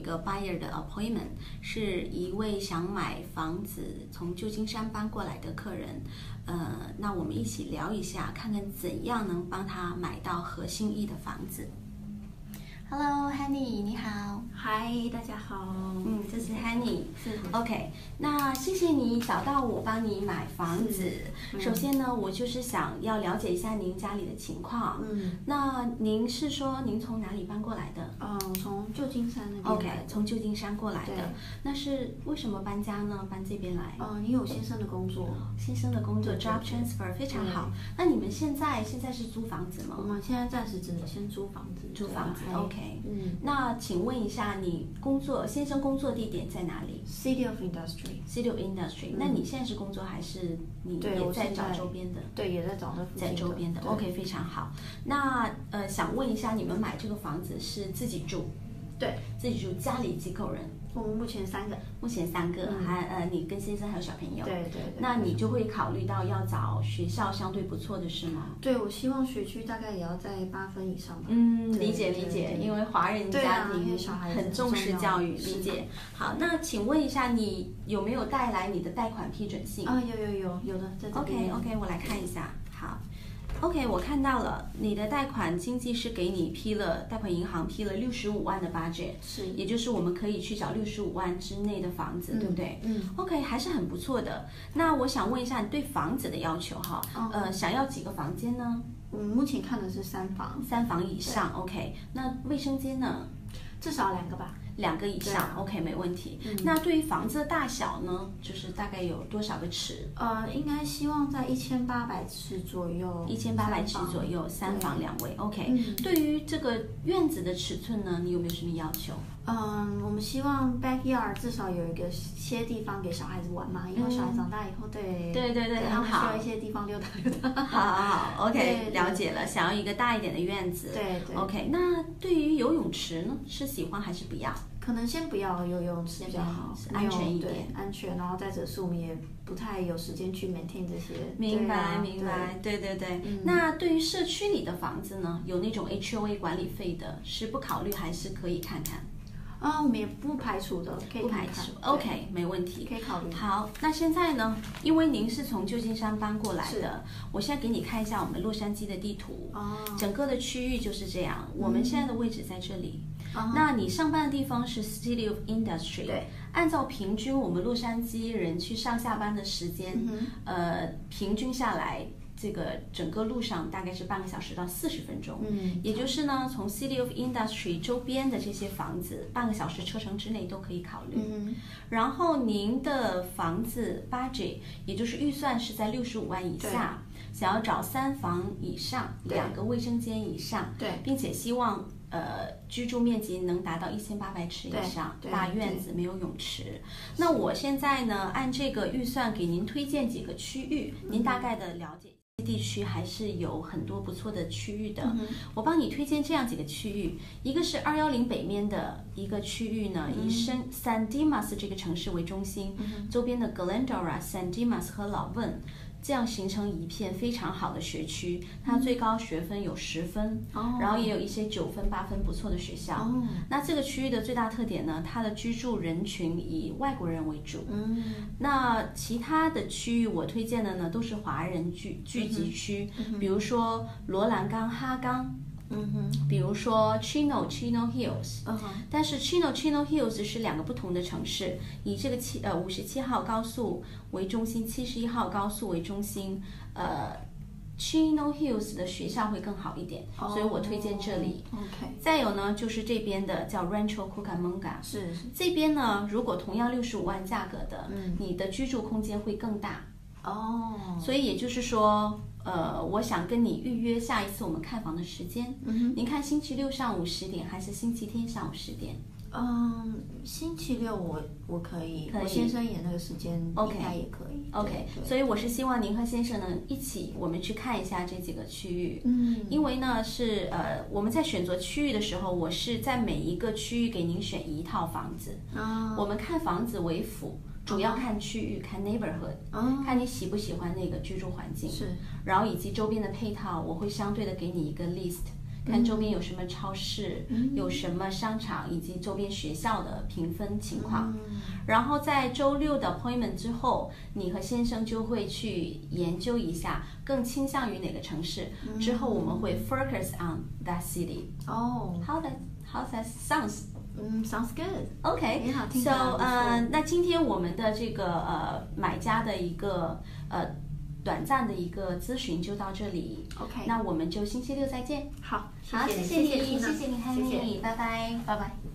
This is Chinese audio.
一个 buyer 的 appointment，是一位想买房子从旧金山搬过来的客人。呃，那我们一起聊一下，看看怎样能帮他买到合心意的房子。Hello，Honey，你好。嗨，大家好。嗯，这是 Honey。是 OK，那谢谢你找到我帮你买房子。首先呢，我就是想要了解一下您家里的情况。嗯，那您是说您从哪里搬过来的嗯，从旧金山那边？OK，从旧金山过来的。那是为什么搬家呢？搬这边来？嗯，你有先生的工作，先生的工作 job transfer 非常好。那你们现在现在是租房子吗？我们现在暂时只能先租房子。租房子对啊，OK。嗯那请问一下，你工作先生工作地点在哪里，City of Industry。？City of Industry。那你现在是工作还是你也在找周边的？对，也在找那附近在周边的，OK，非常好。那呃，想问一下，你们买这个房子是自己住？对，自己住，家里几口人？我们目前三个。目前三个，嗯还呃，你跟先生还有小朋友。对对对。那你就会考虑到要找学校相对不错的是吗？对，我希望学区大概也要在八分以上吧。嗯，理解理解，因为华人家庭小孩很重视教育，理解。好，那请问一下，你有没有带来你的贷款批准信？啊，有有有有的，在这 OK OK，我来看一下。好，OK，我看到了，你的贷款经济是给你批了，贷款银行批了六十五万的 budget，是。也就是我们可以去找六十五万之内的房子，对不对？嗯。OK，还是很不错的。那我想问一下，你对房子的要求哈？哦呃，想要几个房间呢？我们目前看的是三房，三房以上，OK。那卫生间呢？至少两个吧。两个以上、对啊 o k 没问题。嗯那对于房子的大小呢，就是大概有多少个尺？呃，应该希望在一千八百尺左右，一千八百尺左右，三对房两卫，OK。嗯对于这个院子的尺寸呢，你有没有什么要求？嗯，我们希望 backyard 至少有一个些地方给小孩子玩嘛，因为小孩长大以后，对对对对他们需要一些地方溜达溜达。好好好，OK，了解了。想要一个大一点的院子，对对，OK。那对于游泳池呢，是喜欢还是不要？可能先不要游泳池比较好，安全一点安全。然后再者是我们也不太有时间去 maintain 这些。明白、啊明白，对对对。嗯那对于社区里的房子呢，有那种 HOA 管理费的，是不考虑还是可以看看？啊，我们也不排除的，可以不排除，OK，没问题。可以考虑。好，那现在呢？因为您是从旧金山搬过来的，我现在给你看一下我们洛杉矶的地图。哦，整个的区域就是这样，我们现在的位置在这里。哦那你上班的地方是 City of Industry。对。按照平均，我们洛杉矶人去上下班的时间，嗯呃，平均下来，这个整个路上大概是半个小时到四十分钟。嗯，也就是呢，从 City of Industry 周边的这些房子，半个小时车程之内都可以考虑。嗯然后您的房子 budget，也就是预算是在六十五万以下，想要找三房以上，两个卫生间以上，对并且希望呃居住面积能达到一千八百尺以上，大院子没有泳池。那我现在呢，按这个预算给您推荐几个区域，您大概的了解。地区还是有很多不错的区域的，嗯我帮你推荐这样几个区域，一个是二幺零北面的一个区域呢，以深 San Dimas 这个城市为中心，周边的 Glendora、San Dimas 和老汶，这样形成一片非常好的学区，它最高学分有十分，哦。然后也有一些九分、八分不错的学校。哦，那这个区域的最大特点呢，它的居住人群以外国人为主。嗯。那其他的区域我推荐的呢，都是华人聚聚集区，比如说罗兰岗、哈冈，嗯哼，比如说 Chino、Chino Hills。嗯哼，但是 Chino Chino Hills 是两个不同的城市，以这个七呃五十七号高速为中心，七十一号高速为中心，呃，Chino Hills 的学校会更好一点，所以我推荐这里。哦 OK，再有呢，就是这边的叫 Rancho Cucamonga，是是这边呢，如果同样六十五万价格的，嗯你的居住空间会更大。哦，所以也就是说，呃，我想跟你预约下一次我们看房的时间。嗯您看星期六上午十点还是星期天上午十点？嗯，星期六我我可以，可以我先生也那个时间 OK 应该也可以。OK，对所以我是希望您和先生呢一起，我们去看一下这几个区域。嗯，因为呢是呃我们在选择区域的时候，我是在每一个区域给您选一套房子。啊，我们看房子为辅，主要看区域，看 neighborhood，、啊看你喜不喜欢那个居住环境。是然后以及周边的配套，我会相对的给你一个 list，看周边有什么超市，有什么商场，以及周边学校的评分情况。然后在周六的 appointment 之后，你和先生就会去研究一下，更倾向于哪个城市。之后我们会 focus on that city。哦 How that how that sounds? 嗯，sounds good。OK，你好听错呃，那今天我们的这个呃买家的一个呃短暂的一个咨询就到这里。OK 那我们就星期六再见。好，好，谢谢你，你，谢谢谢你谢 Honey，拜拜。拜拜。